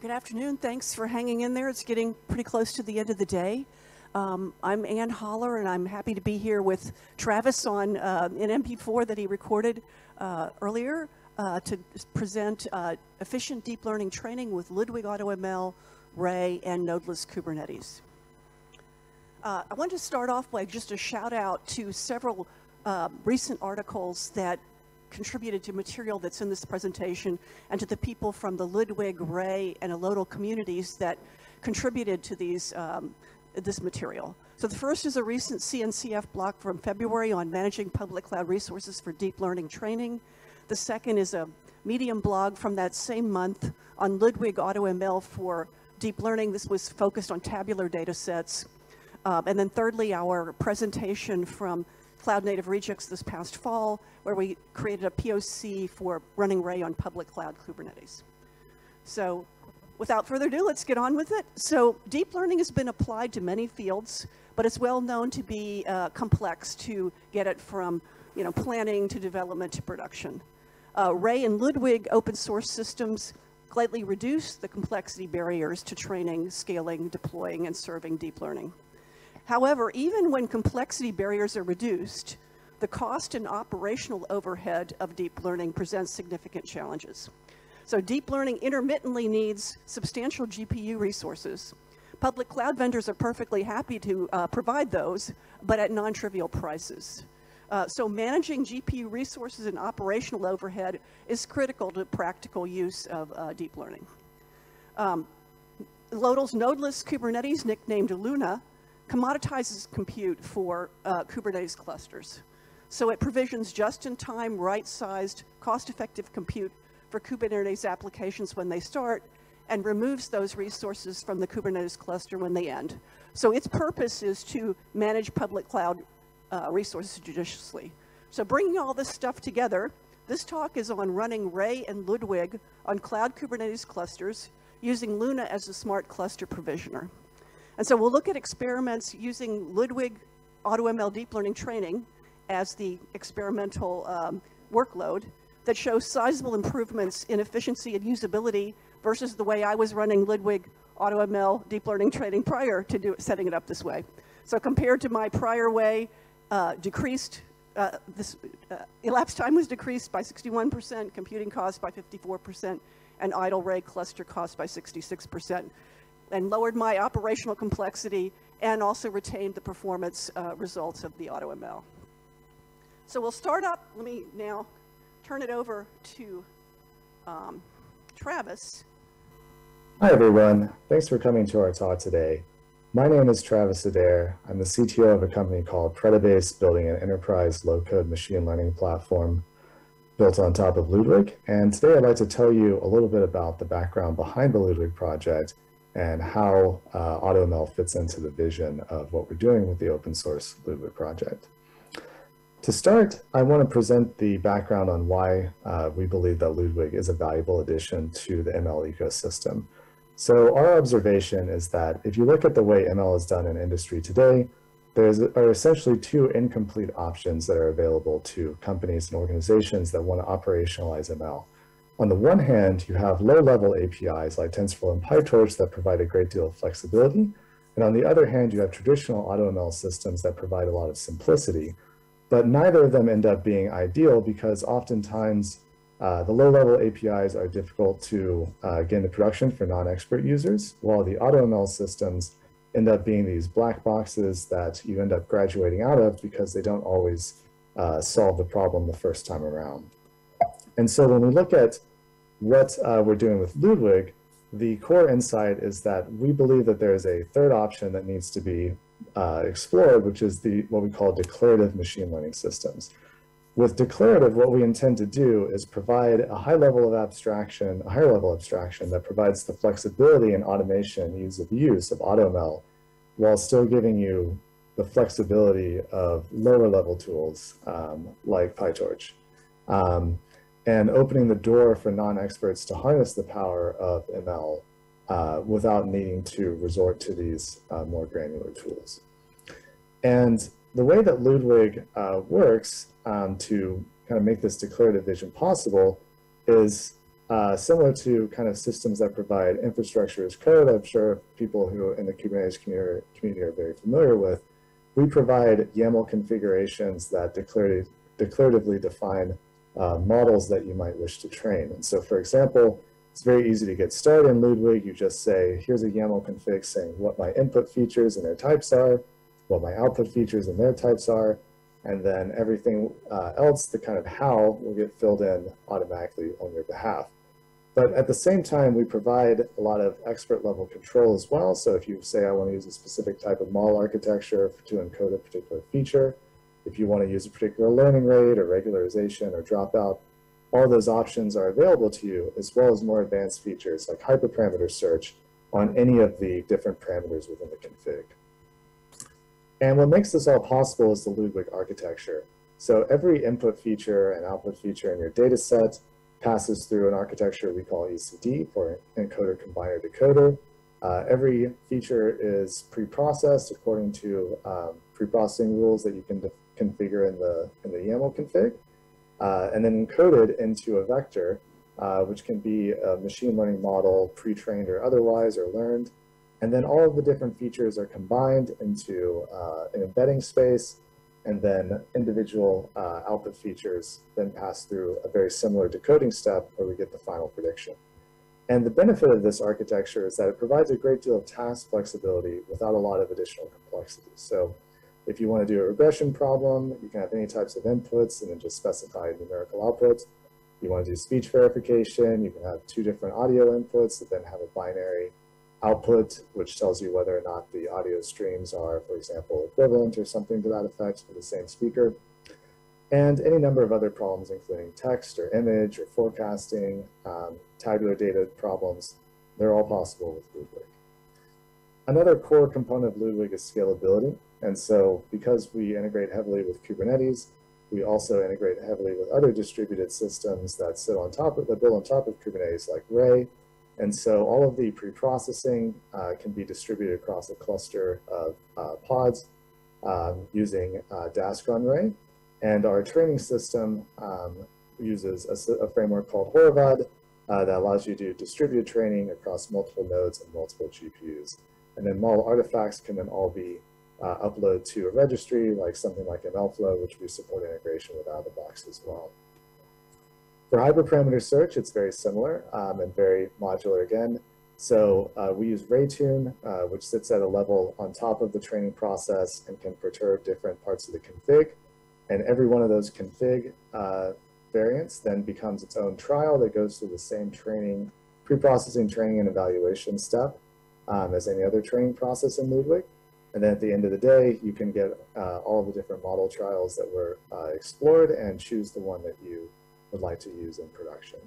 Good afternoon. Thanks for hanging in there. It's getting pretty close to the end of the day. Um, I'm Anne Holler, and I'm happy to be here with Travis on uh, an MP4 that he recorded uh, earlier uh, to present uh, efficient deep learning training with Ludwig AutoML, Ray, and Nodeless Kubernetes. Uh, I want to start off by just a shout out to several uh, recent articles that contributed to material that's in this presentation and to the people from the Ludwig, Ray, and Elotl communities that contributed to these, um, this material. So the first is a recent CNCF block from February on managing public cloud resources for deep learning training. The second is a Medium blog from that same month on Ludwig AutoML for deep learning. This was focused on tabular data sets. Um, and then thirdly, our presentation from Cloud Native Rejekts this past fall, where we created a POC for running Ray on public cloud Kubernetes. So without further ado, let's get on with it. So deep learning has been applied to many fields, but it's well known to be uh, complex to get it from you know, planning to development to production. Uh, Ray and Ludwig open source systems greatly reduce the complexity barriers to training, scaling, deploying, and serving deep learning. However, even when complexity barriers are reduced, the cost and operational overhead of deep learning presents significant challenges. So deep learning intermittently needs substantial GPU resources. Public cloud vendors are perfectly happy to uh, provide those, but at non-trivial prices. Uh, so managing GPU resources and operational overhead is critical to practical use of uh, deep learning. Um, nodeless Kubernetes, nicknamed Luna, commoditizes compute for uh, Kubernetes clusters. So it provisions just-in-time, right-sized, cost-effective compute for Kubernetes applications when they start and removes those resources from the Kubernetes cluster when they end. So its purpose is to manage public cloud uh, resources judiciously. So bringing all this stuff together, this talk is on running Ray and Ludwig on cloud Kubernetes clusters using Luna as a smart cluster provisioner. And so we'll look at experiments using Ludwig AutoML deep learning training as the experimental um, workload that shows sizable improvements in efficiency and usability versus the way I was running Ludwig AutoML deep learning training prior to do, setting it up this way. So compared to my prior way, uh, decreased, uh, this uh, elapsed time was decreased by 61%, computing cost by 54%, and idle ray cluster cost by 66% and lowered my operational complexity and also retained the performance uh, results of the AutoML. So we'll start up. Let me now turn it over to um, Travis. Hi, everyone. Thanks for coming to our talk today. My name is Travis Addair. I'm the CTO of a company called Predibase, building an enterprise low-code machine learning platform built on top of Ludwig. And today I'd like to tell you a little bit about the background behind the Ludwig project and how uh, AutoML fits into the vision of what we're doing with the open source Ludwig project. To start, I want to present the background on why uh, we believe that Ludwig is a valuable addition to the ML ecosystem. So our observation is that if you look at the way ML is done in industry today, there are essentially two incomplete options that are available to companies and organizations that want to operationalize ML. On the one hand, you have low-level APIs like TensorFlow and PyTorch that provide a great deal of flexibility. And on the other hand, you have traditional AutoML systems that provide a lot of simplicity. But neither of them end up being ideal because oftentimes uh, the low-level APIs are difficult to uh, get into production for non-expert users, while the AutoML systems end up being these black boxes that you end up graduating out of because they don't always uh, solve the problem the first time around. And so when we look at what uh, we're doing with Ludwig, the core insight is that we believe that there is a third option that needs to be uh, explored, which is the what we call declarative machine learning systems. With declarative, what we intend to do is provide a high level of abstraction, a higher level abstraction that provides the flexibility and automation ease of use of AutoML while still giving you the flexibility of lower level tools um, like PyTorch. Um, and opening the door for non-experts to harness the power of ML uh, without needing to resort to these uh, more granular tools. And the way that Ludwig uh, works um, to kind of make this declarative vision possible is uh, similar to kind of systems that provide infrastructure as code, I'm sure people who in the Kubernetes community, community are very familiar with, we provide YAML configurations that declarative, declaratively define uh, models that you might wish to train. And so for example, it's very easy to get started in Ludwig. You just say, here's a YAML config saying what my input features and their types are, what my output features and their types are, and then everything uh, else, the kind of how, will get filled in automatically on your behalf. But at the same time, we provide a lot of expert level control as well. So if you say, I want to use a specific type of model architecture to encode a particular feature, if you want to use a particular learning rate or regularization or dropout, all those options are available to you, as well as more advanced features like hyperparameter search on any of the different parameters within the config. And what makes this all possible is the Ludwig architecture. So every input feature and output feature in your data set passes through an architecture we call ECD for encoder combiner decoder. Uh, every feature is pre-processed according to um, pre-processing rules that you can configure in the, in the YAML config, uh, and then encoded into a vector, uh, which can be a machine learning model, pre-trained or otherwise, or learned. And then all of the different features are combined into uh, an embedding space and then individual uh, output features then pass through a very similar decoding step where we get the final prediction. And the benefit of this architecture is that it provides a great deal of task flexibility without a lot of additional complexity. So if you want to do a regression problem, you can have any types of inputs and then just specify numerical outputs. You want to do speech verification, you can have two different audio inputs that then have a binary output, which tells you whether or not the audio streams are, for example, equivalent or something to that effect for the same speaker. And any number of other problems, including text or image or forecasting, um, tabular data problems, they're all possible with Ludwig. Another core component of Ludwig is scalability. And so because we integrate heavily with Kubernetes, we also integrate heavily with other distributed systems that sit on top of, that build on top of Kubernetes like Ray, and so all of the pre-processing uh, can be distributed across a cluster of uh, pods um, using uh, Dask on Ray. And our training system um, uses a, a, framework called Horovod uh, that allows you to do distributed training across multiple nodes and multiple GPUs. And then model artifacts can then all be uh, uploaded to a registry like something like MLflow, which we support integration with out of the box as well. For hyperparameter search, it's very similar um, and very modular again. So uh, we use Ray Tune, uh, which sits at a level on top of the training process and can perturb different parts of the config. And every one of those config uh, variants then becomes its own trial that goes through the same training, pre-processing training and evaluation step um, as any other training process in Ludwig. And then at the end of the day, you can get uh, all the different model trials that were uh, explored and choose the one that you would like to use in production.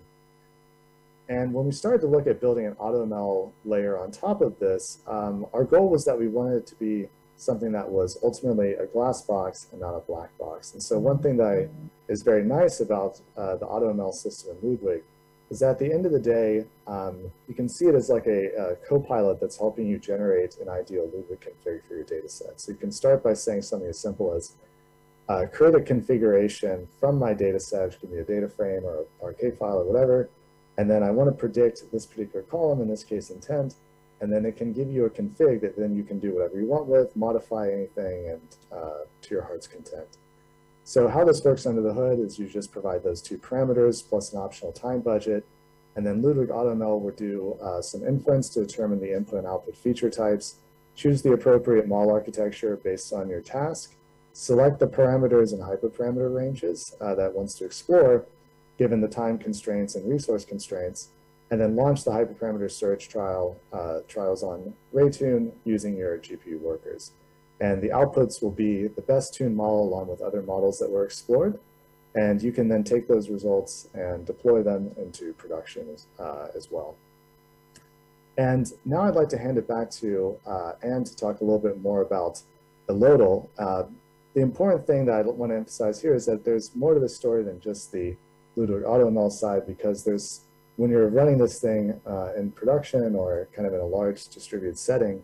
And when we started to look at building an AutoML layer on top of this, um, our goal was that we wanted it to be something that was ultimately a glass box and not a black box. And so one thing that is very nice about uh, the AutoML system in Ludwig is that at the end of the day, um, you can see it as like a, a co-pilot that's helping you generate an ideal Ludwig config for your data set. So you can start by saying something as simple as, uh, create a configuration from my data set, which can be a data frame or a Parquet file or whatever. And then I want to predict this particular column, in this case intent, and then it can give you a config that then you can do whatever you want with, modify anything, and uh, to your heart's content. So how this works under the hood is you just provide those two parameters plus an optional time budget, and then Ludwig AutoML will do uh, some inference to determine the input and output feature types, choose the appropriate model architecture based on your task, select the parameters and hyperparameter ranges uh, that wants to explore, given the time constraints and resource constraints, and then launch the hyperparameter search trial uh, trials on Ray Tune using your GPU workers. And the outputs will be the best tuned model along with other models that were explored. And you can then take those results and deploy them into production as, uh, as well. And now I'd like to hand it back to uh, Anne to talk a little bit more about the Elotl. Uh, the important thing that I want to emphasize here is that there's more to the story than just the Ludwig AutoML side because there's when you're running this thing uh, in production or kind of in a large distributed setting,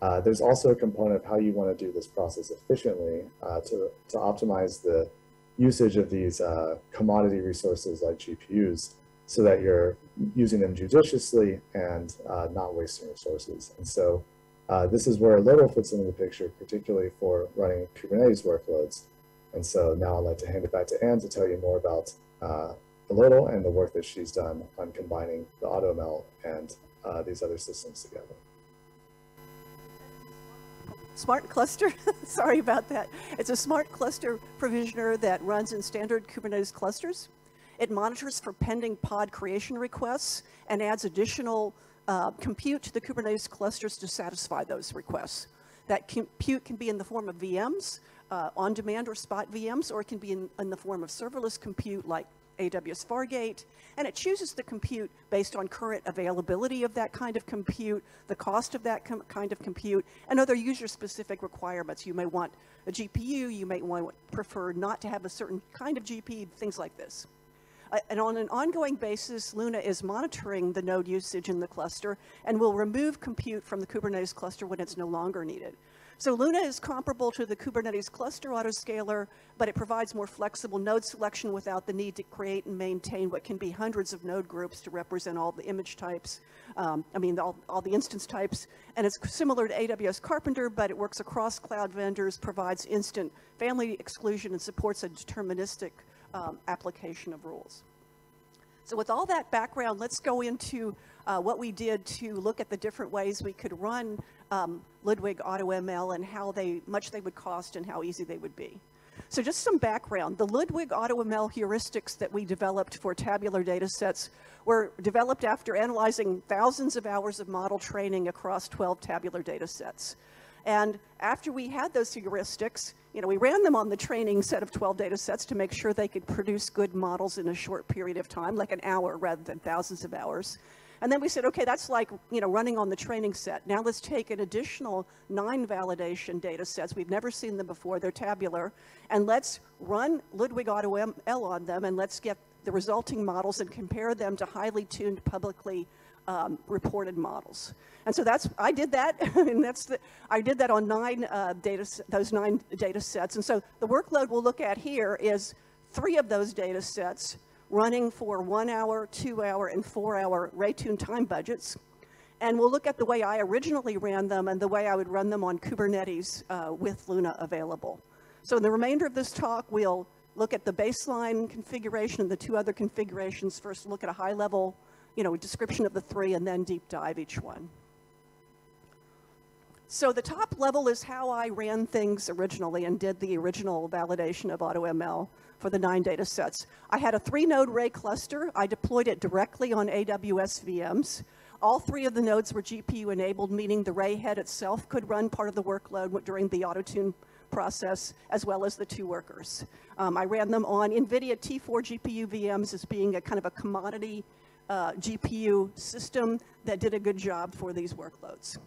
uh, there's also a component of how you want to do this process efficiently uh, to, to optimize the usage of these uh, commodity resources like GPUs so that you're using them judiciously and uh, not wasting resources. And so uh, this is where Elotl fits into the picture, particularly for running Kubernetes workloads. And so now I'd like to hand it back to Anne to tell you more about uh, Elotl and the work that she's done on combining the AutoML and these other systems together. Smart cluster, sorry about that. It's a smart cluster provisioner that runs in standard Kubernetes clusters. It monitors for pending pod creation requests and adds additional uh, compute to the Kubernetes clusters to satisfy those requests. That compute can be in the form of VMs, uh, on-demand or spot VMs, or it can be in, in the form of serverless compute like AWS Fargate, and it chooses the compute based on current availability of that kind of compute, the cost of that kind of compute, and other user-specific requirements. You may want a GPU, you may want prefer not to have a certain kind of GPU, things like this. Uh, and on an ongoing basis, Luna is monitoring the node usage in the cluster and will remove compute from the Kubernetes cluster when it's no longer needed. So Luna is comparable to the Kubernetes cluster autoscaler, but it provides more flexible node selection without the need to create and maintain what can be hundreds of node groups to represent all the image types, um, I mean, all, all the instance types. And it's similar to AWS Karpenter, but it works across cloud vendors, provides instance family exclusion, and supports a deterministic um, application of rules. So with all that background, let's go into uh, what we did to look at the different ways we could run um, Ludwig AutoML and how they, much they would cost and how easy they would be. So just some background. The Ludwig AutoML heuristics that we developed for tabular data sets were developed after analyzing thousands of hours of model training across 12 tabular data sets. And after we had those heuristics, you know, we ran them on the training set of 12 data sets to make sure they could produce good models in a short period of time, like an hour rather than thousands of hours. And then we said, okay, that's like, you know, running on the training set. Now let's take an additional nine validation data sets. We've never seen them before. They're tabular. And let's run Ludwig AutoML on them and let's get the resulting models and compare them to highly tuned publicly um, reported models. And so that's, I did that, and that's the, I did that on nine uh, data, those nine data sets. And so the workload we'll look at here is three of those data sets running for one hour, two hour, and four hour Ray Tune time budgets. And we'll look at the way I originally ran them and the way I would run them on Kubernetes uh, with Luna available. So in the remainder of this talk, we'll look at the baseline configuration and the two other configurations. First, look at a high level you know, description of the three and then deep dive each one. So the top level is how I ran things originally and did the original validation of AutoML for the nine data sets. I had a three node Ray cluster. I deployed it directly on AWS VMs. All three of the nodes were GPU enabled, meaning the Ray head itself could run part of the workload during the AutoTune process, as well as the two workers. Um, I ran them on NVIDIA T4 GPU VMs as being a kind of a commodity uh, GPU system that did a good job for these workloads.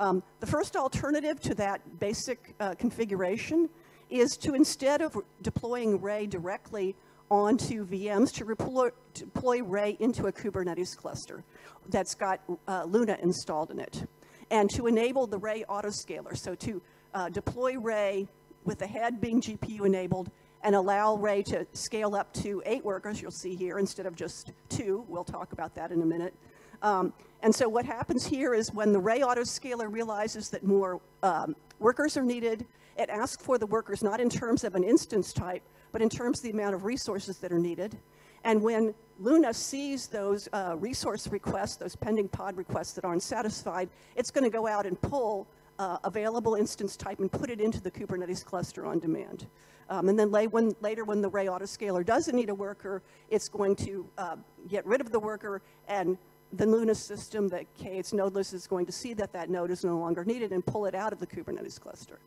Um, the first alternative to that basic uh, configuration is to instead of deploying Ray directly onto VMs to deploy, Ray into a Kubernetes cluster that's got uh, Luna installed in it. And to enable the Ray autoscaler, so to uh, deploy Ray with the head being GPU enabled and allow Ray to scale up to eight workers, you'll see here, instead of just two. We'll talk about that in a minute. Um, and so what happens here is when the Ray autoscaler realizes that more um, workers are needed, it asks for the workers not in terms of an instance type, but in terms of the amount of resources that are needed. And when Luna sees those uh, resource requests, those pending pod requests that aren't satisfied, it's going to go out and pull uh, available instance type and put it into the Kubernetes cluster on demand. Um, and then lay, when, later when the Ray autoscaler doesn't need a worker, it's going to uh, get rid of the worker and the Luna system that K8's nodeless is going to see that that node is no longer needed and pull it out of the Kubernetes cluster.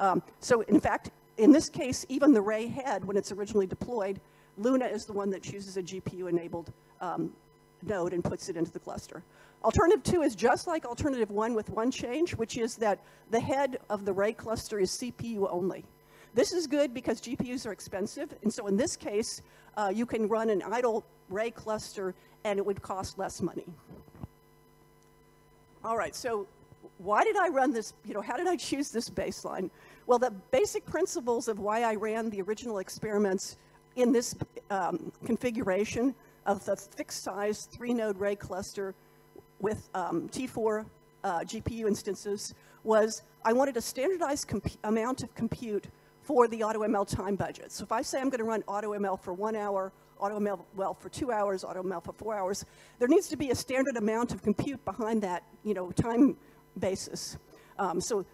Um, so in fact, in this case, even the Ray head, when it's originally deployed, Luna is the one that chooses a GPU-enabled um, node and puts it into the cluster. Alternative two is just like alternative one with one change, which is that the head of the Ray cluster is CPU only. This is good because GPUs are expensive, and so in this case, uh, you can run an idle Ray cluster and it would cost less money. All right, so why did I run this, you know, how did I choose this baseline? Well, the basic principles of why I ran the original experiments in this um, configuration of the fixed size three node ray cluster with um, T4 uh, GPU instances was I wanted a standardized amount of compute for the AutoML time budget. So if I say I'm going to run AutoML for one hour, AutoML well for two hours, AutoML for four hours, there needs to be a standard amount of compute behind that, you know, time basis. Um, so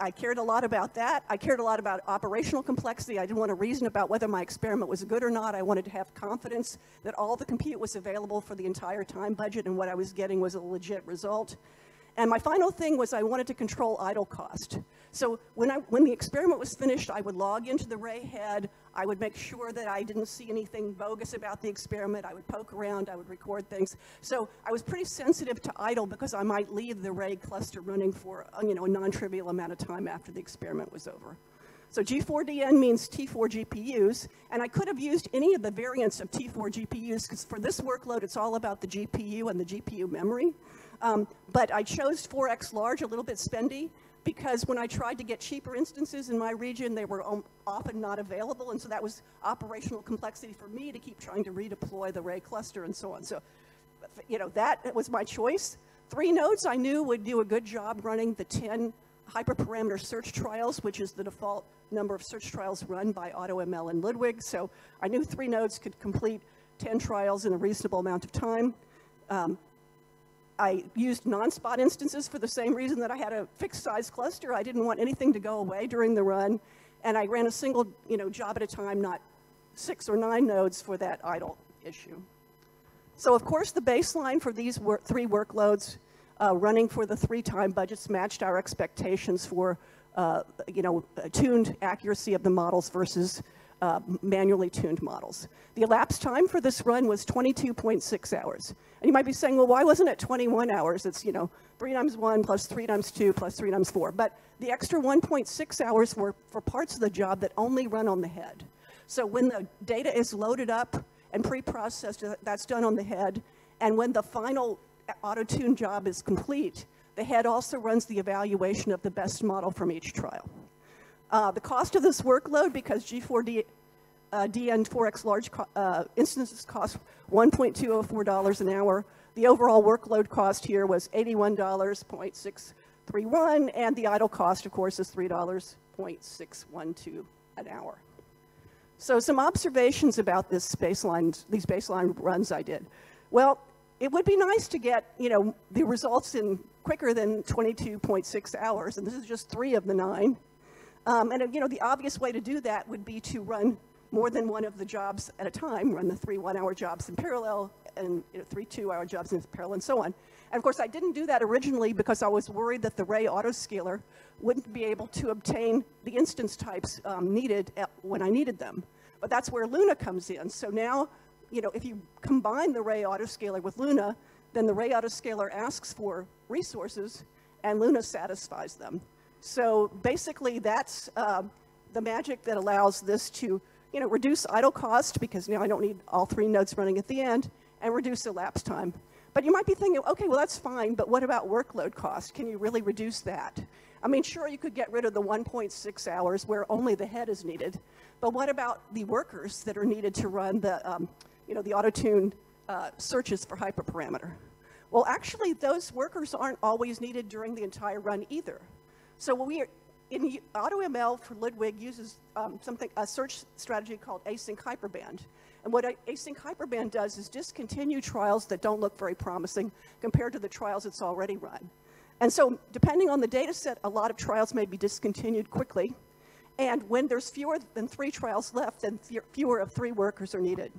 I cared a lot about that. I cared a lot about operational complexity. I didn't want to reason about whether my experiment was good or not. I wanted to have confidence that all the compute was available for the entire time budget and what I was getting was a legit result. And my final thing was I wanted to control idle cost. So when, I, when the experiment was finished, I would log into the Ray head. I would make sure that I didn't see anything bogus about the experiment. I would poke around. I would record things. So I was pretty sensitive to idle because I might leave the Ray cluster running for you know, a non-trivial amount of time after the experiment was over. So G4DN means T4 GPUs, and I could have used any of the variants of T4 GPUs because for this workload, it's all about the GPU and the GPU memory. Um, but I chose 4x large, a little bit spendy, because when I tried to get cheaper instances in my region, they were often not available, and so that was operational complexity for me to keep trying to redeploy the Ray cluster and so on. So, you know, that was my choice. Three nodes I knew would do a good job running the 10 hyperparameter search trials, which is the default number of search trials run by AutoML and Ludwig. So I knew three nodes could complete 10 trials in a reasonable amount of time. Um, I used non-spot instances for the same reason that I had a fixed size cluster. I didn't want anything to go away during the run. And I ran a single you know, job at a time, not six or nine nodes for that idle issue. So of course, the baseline for these wor three workloads uh, running for the three time budgets matched our expectations for uh, you know, tuned accuracy of the models versus uh, manually tuned models. The elapsed time for this run was 22.6 hours. And you might be saying, well, why wasn't it 21 hours? It's, you know, 3 times 1 plus 3 times 2 plus 3 times 4. But the extra 1.6 hours were for parts of the job that only run on the head. So when the data is loaded up and pre-processed, uh, that's done on the head. And when the final auto-tune job is complete, the head also runs the evaluation of the best model from each trial. Uh, the cost of this workload, because G4D, uh, DN4X large co uh, instances cost $1.204 an hour. The overall workload cost here was $81.631, and the idle cost, of course, is $3.612 an hour. So some observations about this baseline, these baseline runs I did. Well, it would be nice to get, you know, the results in quicker than 22.6 hours, and this is just three of the nine. Um, and, you know, the obvious way to do that would be to run more than one of the jobs at a time, run the three one-hour jobs in parallel and you know, three two-hour jobs in parallel and so on. And of course, I didn't do that originally because I was worried that the Ray autoscaler wouldn't be able to obtain the instance types um, needed when I needed them. But that's where Luna comes in. So now, you know, if you combine the Ray autoscaler with Luna, then the Ray autoscaler asks for resources and Luna satisfies them. So basically, that's uh, the magic that allows this to you know, reduce idle cost because now I don't need all three nodes running at the end and reduce elapsed time. But you might be thinking, okay, well, that's fine, but what about workload cost? Can you really reduce that? I mean, sure, you could get rid of the 1.6 hours where only the head is needed, but what about the workers that are needed to run the, um, you know, the auto-tuned uh, searches for hyperparameter? Well, actually, those workers aren't always needed during the entire run either. So we are, in AutoML for Ludwig uses um, something, a search strategy called async hyperband. And what async hyperband does is discontinue trials that don't look very promising compared to the trials it's already run. And so depending on the data set, a lot of trials may be discontinued quickly. And when there's fewer than three trials left, then fewer of three workers are needed.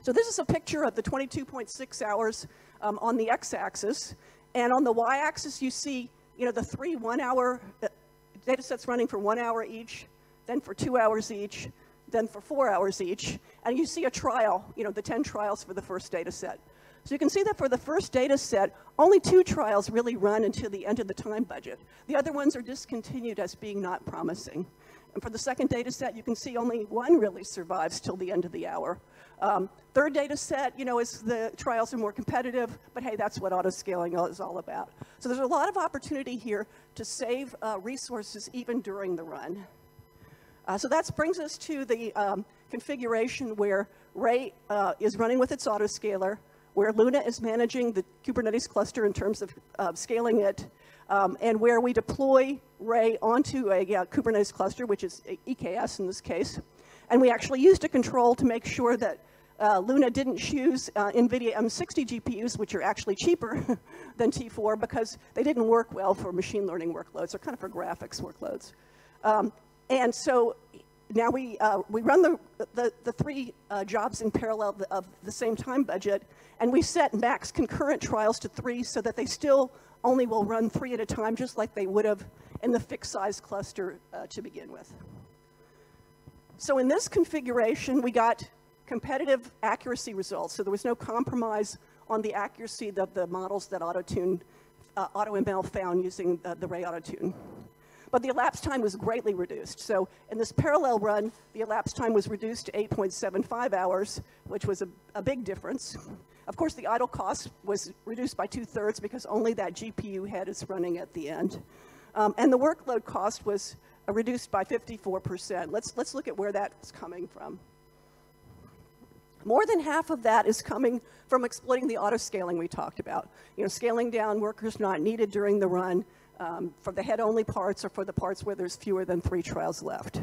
So this is a picture of the 22.6 hours um, on the x-axis. And on the y-axis, you see you know, the three one-hour uh, data sets running for one hour each, then for two hours each, then for four hours each, and you see a trial, you know, the 10 trials for the first data set. So you can see that for the first data set, only two trials really run until the end of the time budget. The other ones are discontinued as being not promising. And for the second data set, you can see only one really survives till the end of the hour. Um, third data set, you know, is the trials are more competitive, but hey, that's what auto-scaling is all about. So there's a lot of opportunity here to save uh, resources even during the run. Uh, so that brings us to the um, configuration where Ray uh, is running with its autoscaler, where Luna is managing the Kubernetes cluster in terms of uh, scaling it, um, and where we deploy Ray onto a uh, Kubernetes cluster, which is EKS in this case. And we actually used a control to make sure that uh, Luna didn't choose uh, NVIDIA M60 GPUs, which are actually cheaper than T4 because they didn't work well for machine learning workloads or kind of for graphics workloads. Um, and so now we, uh, we run the, the, the three uh, jobs in parallel of the same time budget, and we set max concurrent trials to three so that they still only will run three at a time, just like they would have in the fixed size cluster uh, to begin with. So in this configuration, we got competitive accuracy results. So there was no compromise on the accuracy of the models that AutoTune, uh, AutoML found using the, the Ray AutoTune. But the elapsed time was greatly reduced. So in this parallel run, the elapsed time was reduced to 8.75 hours, which was a, a big difference. Of course, the idle cost was reduced by two-thirds because only that GPU head is running at the end. Um, and the workload cost was reduced by 54%. Let's, let's look at where that's coming from. More than half of that is coming from exploiting the auto scaling we talked about. You know, scaling down workers not needed during the run um, for the head-only parts or for the parts where there's fewer than three trials left.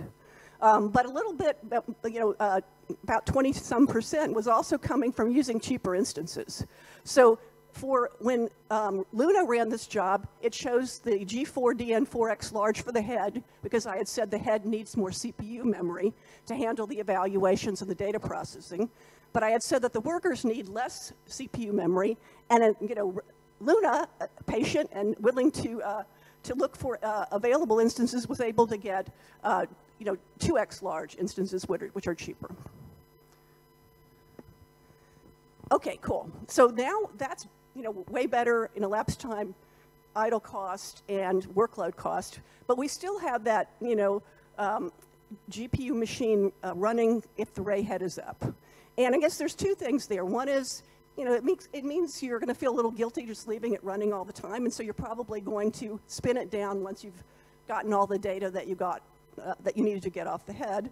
Um, but a little bit, you know, uh, about 20 some percent was also coming from using cheaper instances. So for when um, Luna ran this job, it shows the G4DN4X large for the head because I had said the head needs more CPU memory to handle the evaluations and the data processing. But I had said that the workers need less CPU memory, and uh, you know, Luna, uh, patient and willing to uh, to look for uh, available instances, was able to get uh, you know 2x large instances which are, which are cheaper. Okay, cool. So now that's you know way better in elapsed time, idle cost and workload cost, but we still have that you know um, GPU machine uh, running if the ray head is up. And I guess there's two things there. One is, you know, it means, it means you're going to feel a little guilty just leaving it running all the time, and so you're probably going to spin it down once you've gotten all the data that you got, uh, that you needed to get off the head.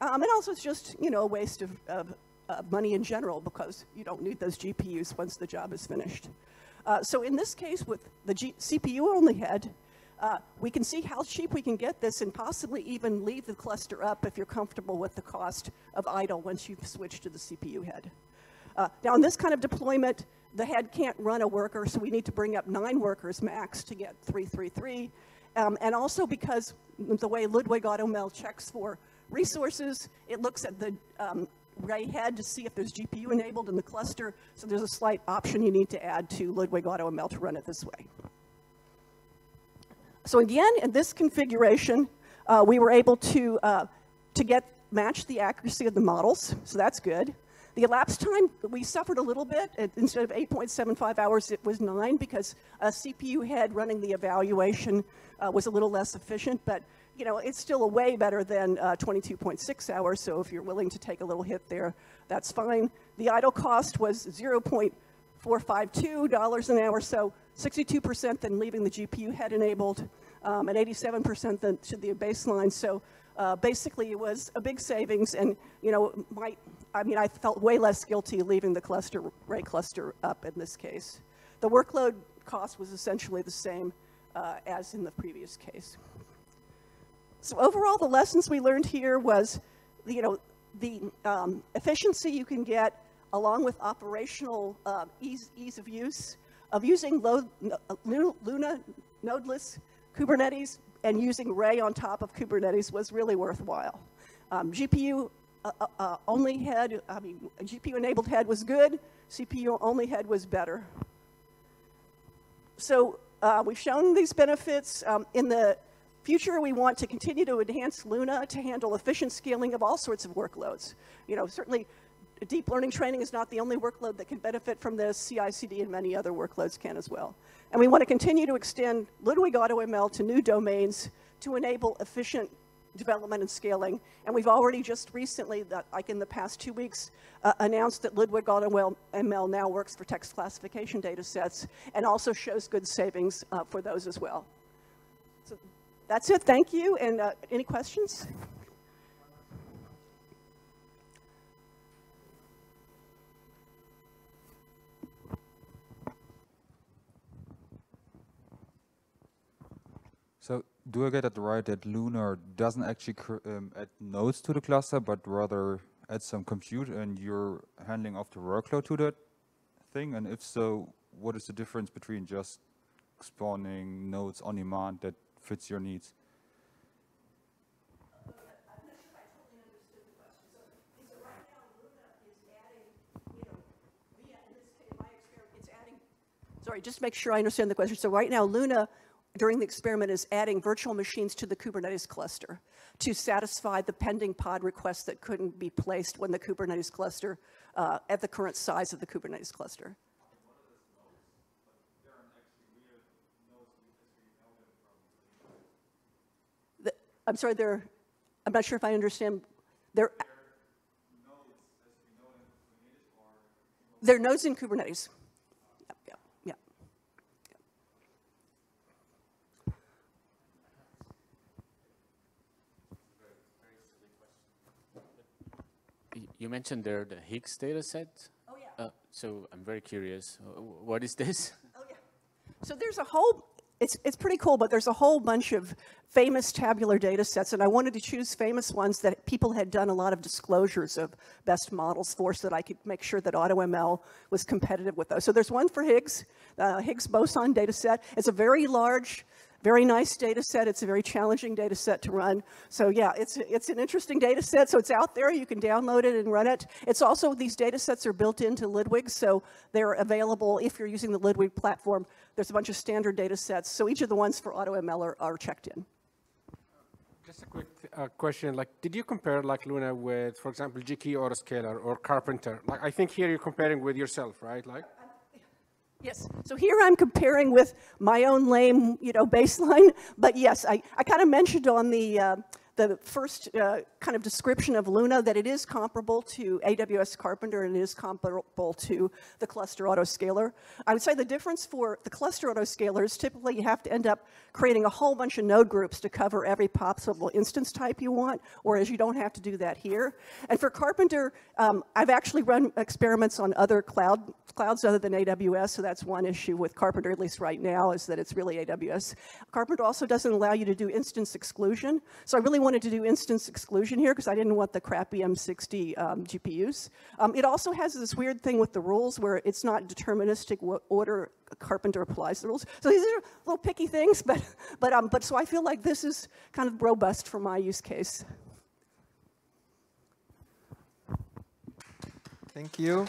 Um, and also it's just, you know, a waste of, of uh, money in general because you don't need those GPUs once the job is finished. Uh, so in this case, with the G CPU-only head, uh, we can see how cheap we can get this and possibly even leave the cluster up if you're comfortable with the cost of idle once you've switched to the CPU head. Uh, now, in this kind of deployment, the head can't run a worker, so we need to bring up nine workers max to get 333. Um, and also because the way Ludwig AutoML checks for resources, it looks at the um, Ray head to see if there's GPU enabled in the cluster, so there's a slight option you need to add to Ludwig AutoML to run it this way. So again, in this configuration, uh, we were able to, uh, to get match the accuracy of the models, so that's good. The elapsed time, we suffered a little bit. It, instead of 8.75 hours, it was nine because a CPU head running the evaluation uh, was a little less efficient, but you know, it's still a way better than uh, 22.6 hours, so if you're willing to take a little hit there, that's fine. The idle cost was 0.452 dollars an hour, so 62% then leaving the GPU head enabled, um, and 87% then to the baseline. So uh, basically, it was a big savings, and you know, I mean, I felt way less guilty leaving the cluster, Ray cluster up in this case. The workload cost was essentially the same uh, as in the previous case. So overall, the lessons we learned here was, you know, the um, efficiency you can get along with operational uh, ease, ease of use of using low, Luna nodeless Kubernetes and using Ray on top of Kubernetes was really worthwhile. Um, GPU uh, uh, uh, only head, I mean, GPU enabled head was good, CPU only head was better. So uh, we've shown these benefits. Um, in the future, we want to continue to enhance Luna to handle efficient scaling of all sorts of workloads. You know, certainly deep learning training is not the only workload that can benefit from this. CI/CD and many other workloads can as well. And we want to continue to extend Ludwig AutoML to new domains to enable efficient development and scaling. And we've already just recently, like in the past two weeks, uh, announced that Ludwig AutoML now works for text classification data sets and also shows good savings uh, for those as well. So that's it. Thank you. And uh, any questions? So do I get it right that Lunar doesn't actually um, add nodes to the cluster, but rather add some compute and you're handling off the workload to that thing? And if so, what is the difference between just spawning nodes on demand that fits your needs? Sorry, just make sure I understand the question. So right now, Luna, during the experiment, is adding virtual machines to the Kubernetes cluster to satisfy the pending pod requests that couldn't be placed when the Kubernetes cluster, uh, at the current size of the Kubernetes cluster. The- I'm sorry, they're, I'm not sure if I understand. They're, they're nodes in Kubernetes. Yep, yep, yep. You mentioned there the Higgs data set. Oh, yeah. Uh, so I'm very curious. What is this? Oh, yeah. So there's a whole, it's, it's pretty cool, but there's a whole bunch of famous tabular data sets, and I wanted to choose famous ones that people had done a lot of disclosures of best models for so that I could make sure that AutoML was competitive with those. So there's one for Higgs, uh, Higgs boson data set. It's a very large, very nice data set. It's a very challenging data set to run. So yeah, it's, it's an interesting data set. So it's out there. You can download it and run it. It's also, these data sets are built into Ludwig, so they're available if you're using the Ludwig platform. There's a bunch of standard data sets. So each of the ones for AutoML are, are checked in. Just a quick uh, question, like, did you compare like Luna with, for example, GKE Autoscaler or Karpenter? Like, I think here you're comparing with yourself, right? Like, Yes. So here I'm comparing with my own lame, you know, baseline. But yes, I, I kind of mentioned on the uh, the first uh, kind of description of Luna that it is comparable to AWS Karpenter and it is comparable to the cluster autoscaler. I would say the difference for the cluster autoscaler is typically you have to end up creating a whole bunch of node groups to cover every possible instance type you want, whereas you don't have to do that here. And for Karpenter, um, I've actually run experiments on other cloud clouds other than AWS, so that's one issue with Karpenter, at least right now, is that it's really AWS. Karpenter also doesn't allow you to do instance exclusion, so I really wanted to do instance exclusion here because I didn't want the crappy M60 um, GPUs. Um, it also has this weird thing with the rules where it's not deterministic what order Karpenter applies the rules. So these are little picky things, but, but, um, but so I feel like this is kind of robust for my use case. Thank you.